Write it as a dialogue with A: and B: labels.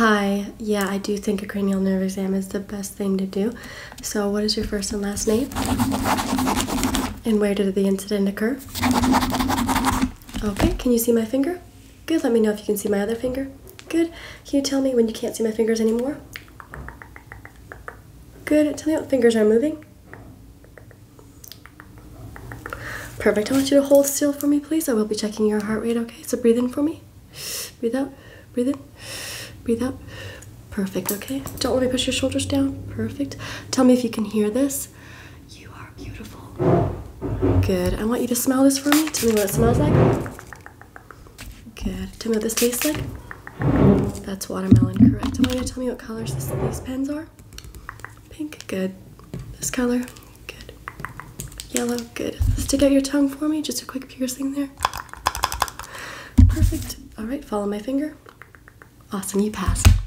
A: Hi. Yeah, I do think a cranial nerve exam is the best thing to do. So, what is your first and last name? And where did the incident occur? Okay, can you see my finger? Good, let me know if you can see my other finger. Good. Can you tell me when you can't see my fingers anymore? Good. Tell me what fingers are moving. Perfect. I want you to hold still for me, please. I will be checking your heart rate, okay? So breathe in for me. Breathe out. Breathe in. Breathe out. Perfect, okay? Don't let me push your shoulders down. Perfect. Tell me if you can hear this. You are beautiful. Good. I want you to smell this for me. Tell me what it smells like. Good. Tell me what this tastes like. That's watermelon, correct. I want you to tell me what colors this, these pens are. Pink, good. This color, good. Yellow, good. Stick out your tongue for me, just a quick piercing there. Perfect. All right, follow my finger. Awesome, you passed.